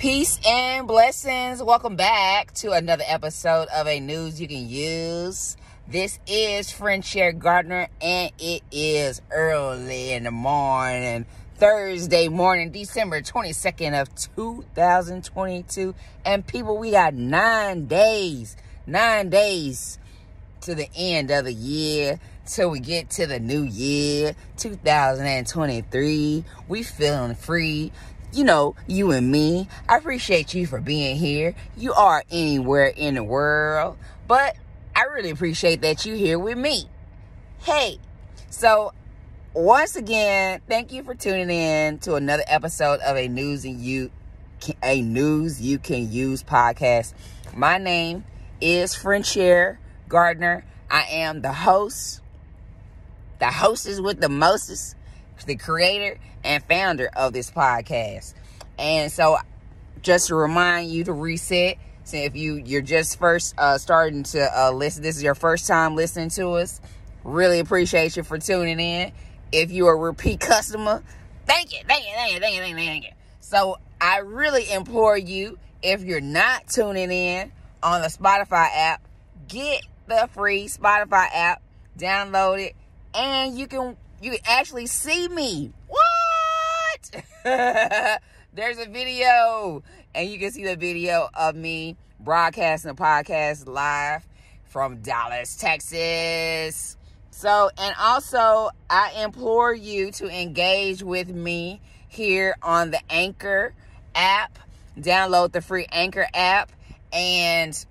Peace and blessings. Welcome back to another episode of a news you can use. This is Frenchaire Gardner, and it is early in the morning, Thursday morning, December 22nd of 2022. And people, we got nine days, nine days to the end of the year till we get to the new year 2023 we feeling free you know, you and me. I appreciate you for being here. You are anywhere in the world, but I really appreciate that you're here with me. Hey, so once again, thank you for tuning in to another episode of a news and you a news you can use podcast. My name is Frenchaire Gardner. I am the host, the hostess with the mostest the creator and founder of this podcast. And so, just to remind you to reset. So if you you're just first uh, starting to uh, listen, this is your first time listening to us. Really appreciate you for tuning in. If you're a repeat customer, thank you, thank you, thank you, thank you, thank you, thank you. So I really implore you, if you're not tuning in on the Spotify app, get the free Spotify app, download it, and you can you can actually see me. What? There's a video, and you can see the video of me broadcasting a podcast live from Dallas, Texas. So, and also, I implore you to engage with me here on the Anchor app. Download the free Anchor app and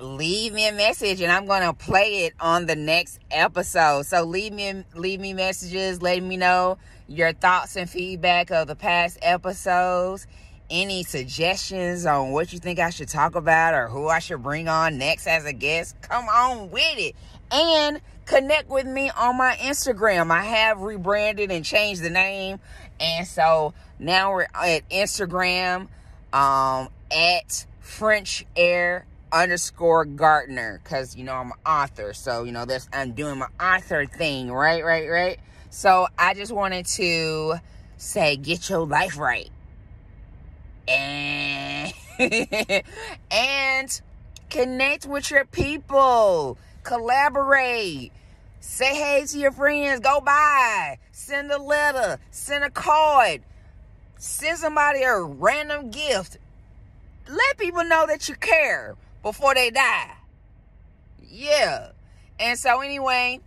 leave me a message and I'm going to play it on the next episode. So leave me leave me messages letting me know your thoughts and feedback of the past episodes. Any suggestions on what you think I should talk about or who I should bring on next as a guest? Come on with it. And connect with me on my Instagram. I have rebranded and changed the name. And so now we're at Instagram um, at French Air underscore Gardner because you know I'm an author, so you know this I'm doing my author thing, right, right, right. So I just wanted to say, get your life right, and and connect with your people, collaborate. Say hey to your friends. Go by. Send a letter. Send a card. Send somebody a random gift. Let people know that you care before they die. Yeah. And so anyway,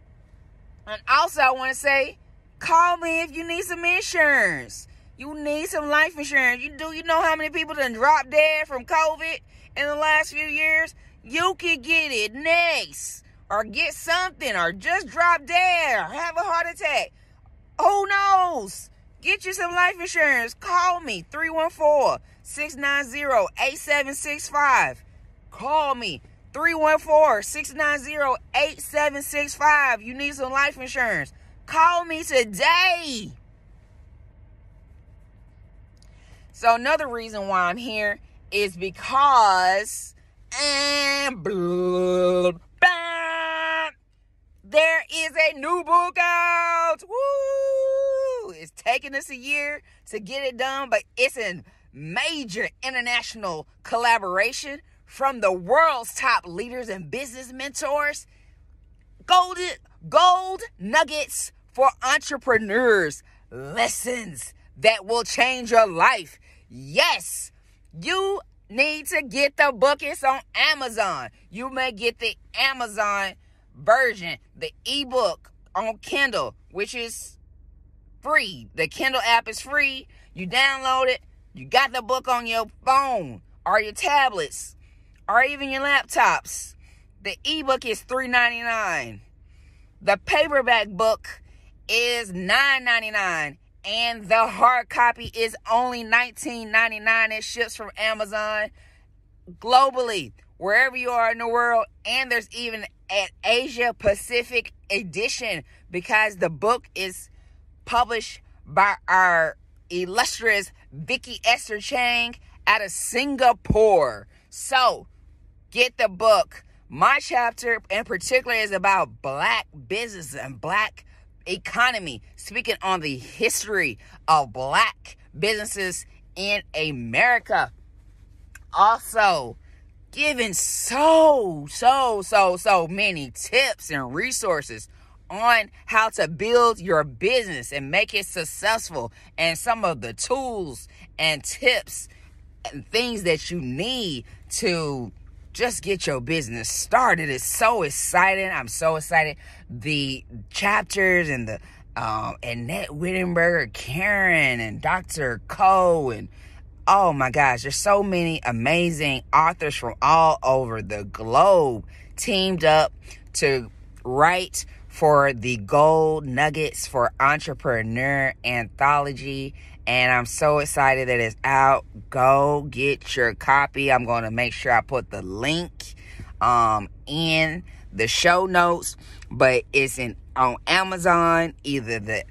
and also I want to say, call me if you need some insurance. You need some life insurance. You do you know how many people done dropped dead from COVID in the last few years? You can get it next. Or get something, or just drop dead, or have a heart attack. Who knows? Get you some life insurance. Call me 314 690 8765. Call me 314-690-8765. You need some life insurance. Call me today. So another reason why I'm here is because and blah, there is a new book out. Woo! It's taking us a year to get it done, but it's a major international collaboration from the world's top leaders and business mentors. Gold, gold nuggets for entrepreneurs. Lessons that will change your life. Yes, you need to get the book. It's on Amazon. You may get the Amazon version, the ebook on Kindle, which is free. The Kindle app is free. You download it. You got the book on your phone or your tablets or even your laptops. The ebook is $3.99. The paperback book is $9.99. And the hard copy is only $19.99. It ships from Amazon globally, wherever you are in the world. And there's even an Asia Pacific edition because the book is published by our illustrious Vicky Esther Chang out of Singapore. So get the book. My chapter in particular is about black business and black economy, speaking on the history of black businesses in America. Also, giving so, so, so, so many tips and resources on how to build your business and make it successful and some of the tools and tips things that you need to just get your business started. It's so exciting. I'm so excited. The chapters and the um, Annette Wittenberger, Karen, and Dr. Cole, and oh my gosh, there's so many amazing authors from all over the globe teamed up to write for the Gold Nuggets for Entrepreneur Anthology. And I'm so excited that it's out. Go get your copy. I'm going to make sure I put the link um, in the show notes, but it's in on Amazon, either the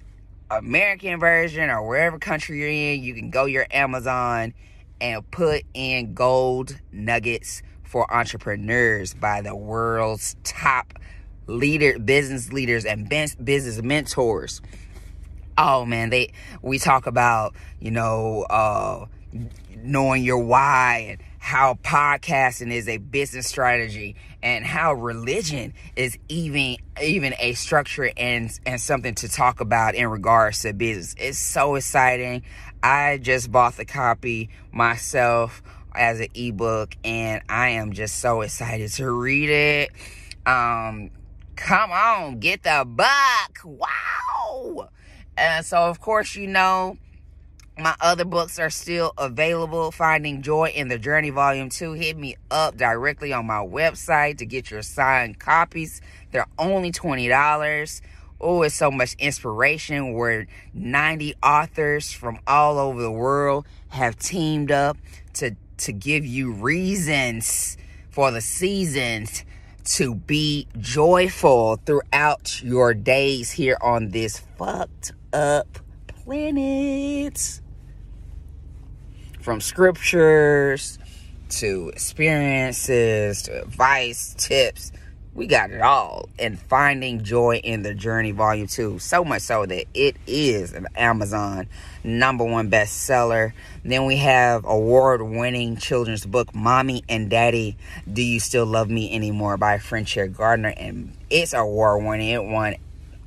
American version or wherever country you're in, you can go your Amazon and put in gold nuggets for entrepreneurs by the world's top leader business leaders and business mentors. Oh man, they we talk about, you know, uh knowing your why and how podcasting is a business strategy and how religion is even even a structure and and something to talk about in regards to business. It's so exciting. I just bought the copy myself as an ebook and I am just so excited to read it. Um come on, get the book. Wow. And so of course you know my other books are still available. Finding Joy in the Journey Volume 2. Hit me up directly on my website to get your signed copies. They're only $20. Oh, it's so much inspiration where 90 authors from all over the world have teamed up to, to give you reasons for the seasons to be joyful throughout your days here on this fucked up planet from scriptures to experiences to advice, tips. We got it all. And Finding Joy in the Journey, Volume 2. So much so that it is an Amazon number one bestseller. Then we have award winning children's book, Mommy and Daddy, Do You Still Love Me Anymore by Frenchaire Gardner. And it's award winning. It won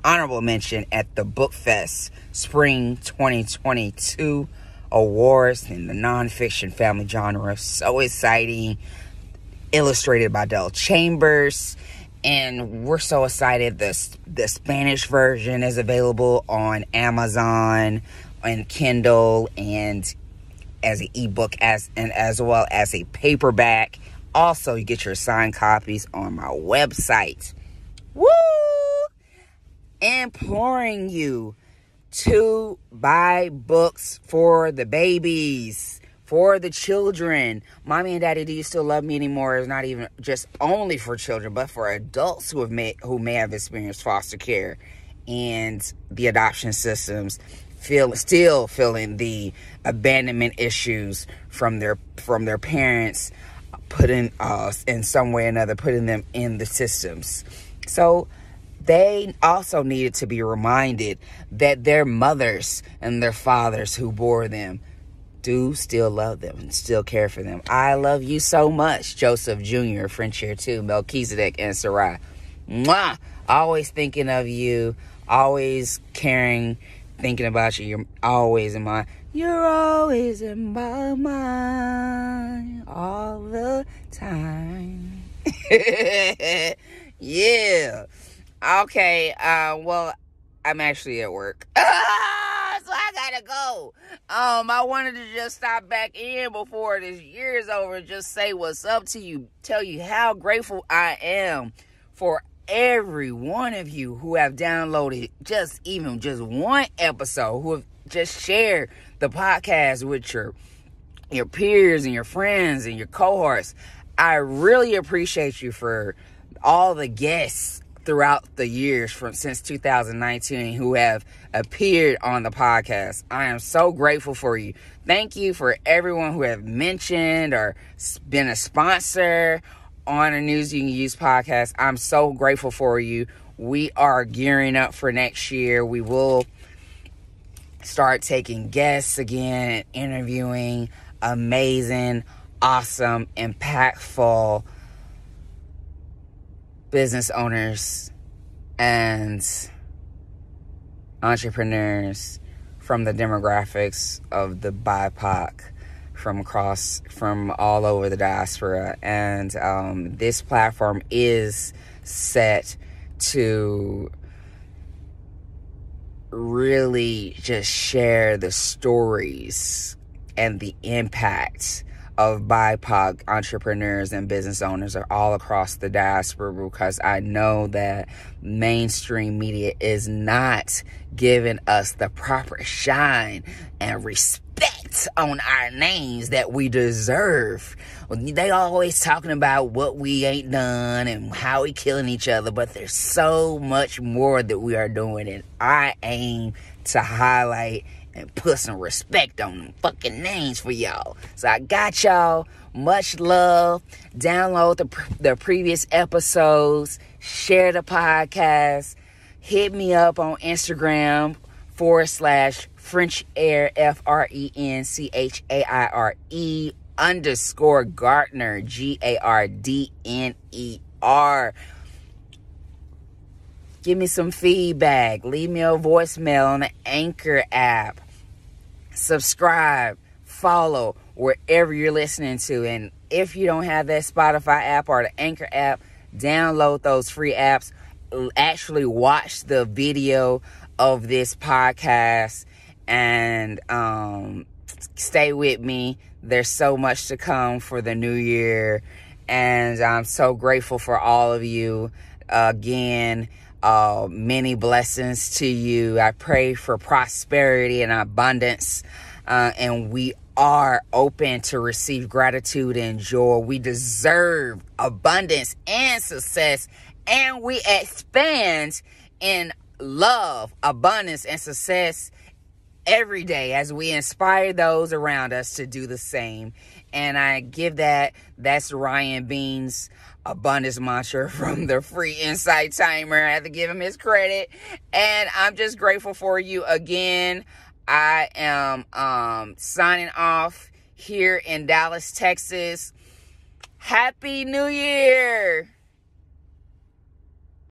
honorable mention at the Book Fest Spring 2022 awards in the nonfiction family genre. So exciting. Illustrated by Del Chambers. And we're so excited. The, the Spanish version is available on Amazon and Kindle and as an ebook as and as well as a paperback. Also, you get your signed copies on my website. Woo! Imploring you to buy books for the babies, for the children. Mommy and Daddy, do you still love me anymore? Is not even just only for children, but for adults who have may who may have experienced foster care and the adoption systems feel still feeling the abandonment issues from their from their parents putting us uh, in some way or another putting them in the systems so they also needed to be reminded that their mothers and their fathers who bore them do still love them and still care for them. I love you so much, Joseph Jr., French here too, Melchizedek and Sarai. Mwah! Always thinking of you, always caring, thinking about you. You're always in my you're always in my mind all the time. yeah. Okay, uh, well, I'm actually at work. so I gotta go. Um, I wanted to just stop back in before this year is over just say what's up to you, tell you how grateful I am for every one of you who have downloaded just even just one episode, who have just shared the podcast with your your peers and your friends and your cohorts. I really appreciate you for all the guests throughout the years from since 2019 who have appeared on the podcast. I am so grateful for you. Thank you for everyone who have mentioned or been a sponsor on a News You Can Use podcast. I'm so grateful for you. We are gearing up for next year. We will start taking guests again, interviewing amazing, awesome, impactful business owners and entrepreneurs from the demographics of the BIPOC from across from all over the diaspora. And um, this platform is set to really just share the stories and the impact of BIPOC entrepreneurs and business owners are all across the diaspora because I know that mainstream media is not giving us the proper shine and respect on our names that we deserve. They always talking about what we ain't done and how we killing each other, but there's so much more that we are doing and I aim to highlight and put some respect on them fucking names for y'all. So I got y'all. Much love. Download the, the previous episodes. Share the podcast. Hit me up on Instagram forward slash French Air F R E N C H A I R E underscore Gardner G A R D N E R. Give me some feedback. Leave me a voicemail on the Anchor app subscribe, follow wherever you're listening to. And if you don't have that Spotify app or the Anchor app, download those free apps. Actually, watch the video of this podcast and um, stay with me. There's so much to come for the new year. And I'm so grateful for all of you. again, uh, many blessings to you. I pray for prosperity and abundance. Uh, and we are open to receive gratitude and joy. We deserve abundance and success. And we expand in love, abundance, and success every day as we inspire those around us to do the same. And I give that, that's Ryan Beans abundance mantra from the free insight timer. I have to give him his credit. And I'm just grateful for you again. I am um, signing off here in Dallas, Texas. Happy New Year!